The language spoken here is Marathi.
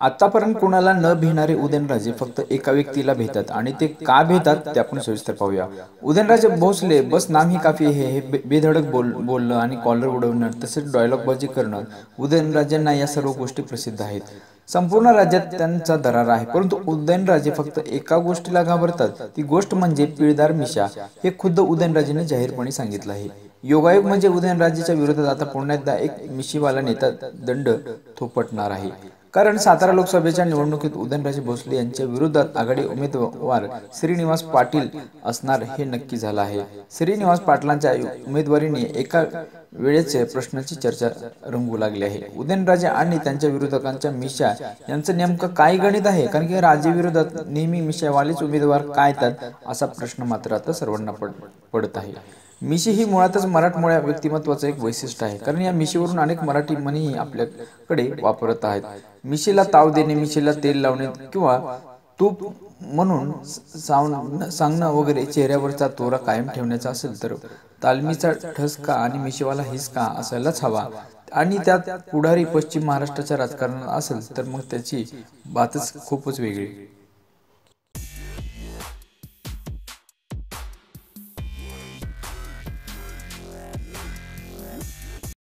आतापर्यंत कुणाला न भिणारे उदयनराजे फक्त एका व्यक्तीला भेटतात आणि ते का भेटतात ते आपण सविस्तर पाहूया. उदयनराजे भोसले बस नाम ही काफी हे हे बेधडक बोल बोलणं आणि कॉलर उडवणं तसेच डायलॉगबाजी करणं उदयनराजेंना या सर्व गोष्टी प्रसिद्ध आहेत. संपूर्ण राज्यात त्यांचा दरार आहे परंतु उदयनराजे फक्त एका गोष्टीला घाबरतात. ती गोष्ट म्हणजे पिळदार मिशा. हे खुद्द उदयनराजेने जाहीरपणे सांगितलं आहे. योगायोग म्हणजे उदयनराजेच्या विरोधात आता पुन्हा एकदा एक मिशीवाला नेता दंड थोपटणार आहे. कारण सातारा लोकसभेच्या निवडणुकीत उदयनराजे भोसले यांच्या विरोधात आघाडी उमेदवार श्रीनिवास पाटील असणार हे नक्की झालं आहे. श्रीनिवास पाटलांच्या उमेदवारीने एका वेळेचे प्रश्नाची चर्चा रंगू लागली आहे. उदयनराजे आणि त्यांच्या विरोधकांच्या मिशा यांचं नेमकं काय गणित आहे? कारण की राजेविरोधात नेहमी मिशावालेच उमेदवार काय येतात असा प्रश्न मात्र आता सर्वांना पड पडत आहे. मिशी ही मुळातच मराठमोळ्या व्यक्तिमत्वाचं एक वैशिष्ट्य आहे. कारण या मिशीवरून अनेक मराठी म्हणीही आपल्याकडे वापरत आहेत. मिशीला ताव देणे मिशीला तेल लावणे किंवा तूप म्हणून सांगणं वगैरे चेहऱ्यावरचा तोरा कायम ठेवण्याचा असेल तर तालमीचा ठसका आणि मिशीवाला हिसका असायलाच हवा. आणि त्यात पुढारी पश्चिम महाराष्ट्राच्या राजकारणात असेल तर मग त्याची बातच खूपच वेगळी.